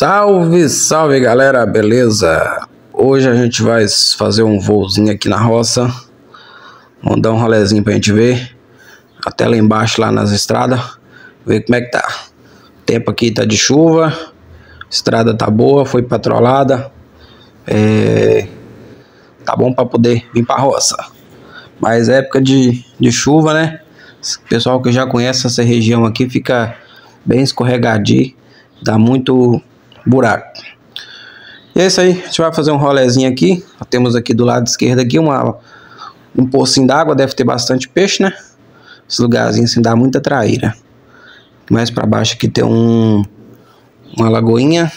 Salve, salve galera, beleza? Hoje a gente vai fazer um voozinho aqui na roça. Vamos dar um rolezinho pra gente ver. Até lá embaixo, lá nas estradas. Ver como é que tá. O tempo aqui tá de chuva. Estrada tá boa, foi patrolada. É... Tá bom pra poder vir pra roça. Mas é época de, de chuva, né? Pessoal que já conhece essa região aqui fica bem escorregadio. Dá muito buraco. E é isso aí, a gente vai fazer um rolezinho aqui. Temos aqui do lado esquerdo aqui uma, um pocinho d'água, deve ter bastante peixe, né? Esse lugarzinho assim dá muita traíra. Mais para baixo aqui tem um, uma lagoinha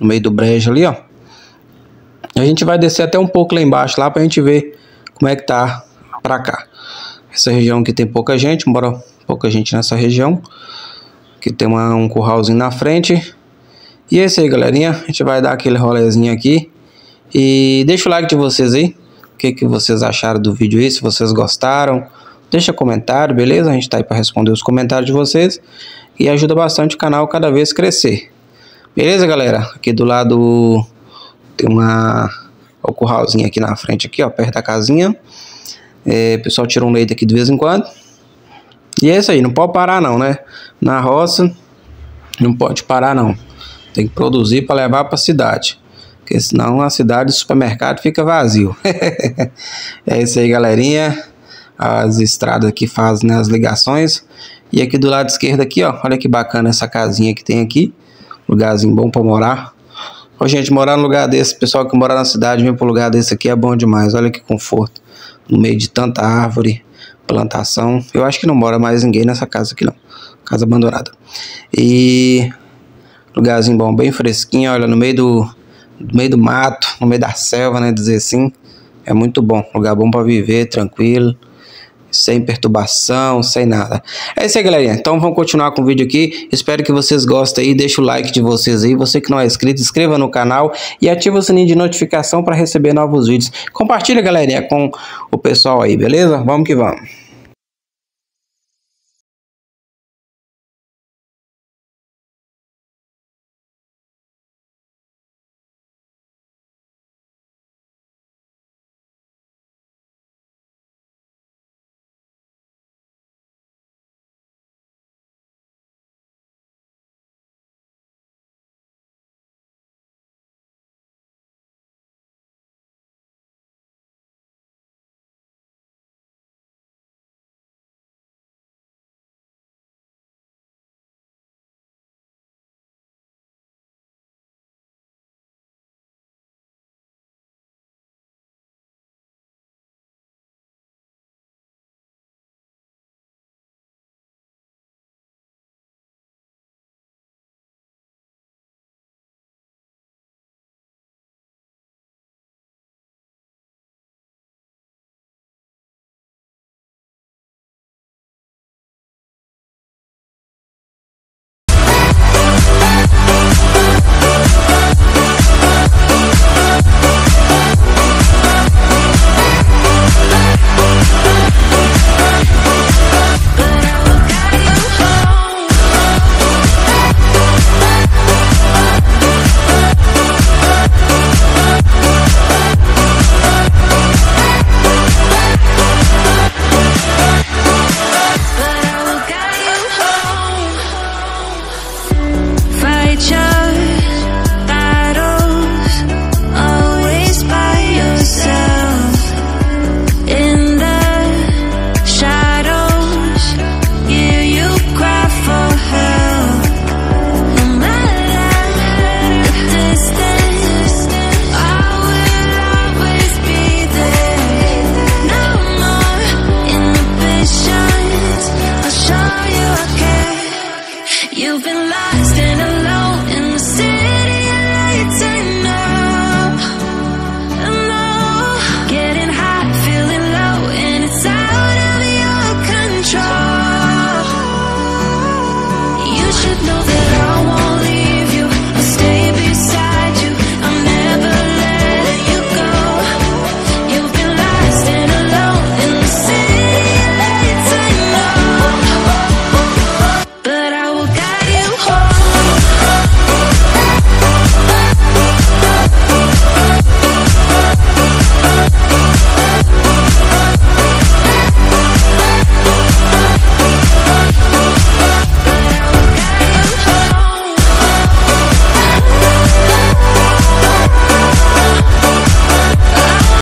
no meio do brejo ali, ó. A gente vai descer até um pouco lá embaixo lá pra gente ver como é que tá pra cá. Essa região aqui tem pouca gente, mora pouca gente nessa região. Aqui tem uma, um curralzinho na frente. E é isso aí, galerinha. A gente vai dar aquele rolezinho aqui. E deixa o like de vocês aí. O que, que vocês acharam do vídeo aí, se vocês gostaram. Deixa comentário, beleza? A gente tá aí para responder os comentários de vocês. E ajuda bastante o canal cada vez crescer. Beleza, galera? Aqui do lado tem uma... O curralzinho aqui na frente, aqui, ó, perto da casinha. É, o pessoal tira um leite aqui de vez em quando. E é isso aí, não pode parar não, né? Na roça, não pode parar não. Tem que produzir para levar para a cidade. Porque senão a cidade, o supermercado fica vazio. é isso aí, galerinha. As estradas que fazem né, as ligações. E aqui do lado esquerdo aqui, ó. Olha que bacana essa casinha que tem aqui. Lugarzinho bom para morar. Ô, gente, morar num lugar desse, pessoal que mora na cidade, vem para um lugar desse aqui é bom demais. Olha que conforto. No meio de tanta árvore, plantação. Eu acho que não mora mais ninguém nessa casa aqui, não. Casa abandonada. E Lugarzinho bom, bem fresquinho, olha, no meio do, no meio do mato, no meio da selva, né, dizer assim. É muito bom, lugar bom para viver, tranquilo, sem perturbação, sem nada. É isso aí, galerinha. Então vamos continuar com o vídeo aqui. Espero que vocês gostem aí. Deixa o like de vocês aí. Você que não é inscrito, inscreva no canal e ativa o sininho de notificação para receber novos vídeos. Compartilha, galerinha, com o pessoal aí, beleza? Vamos que vamos.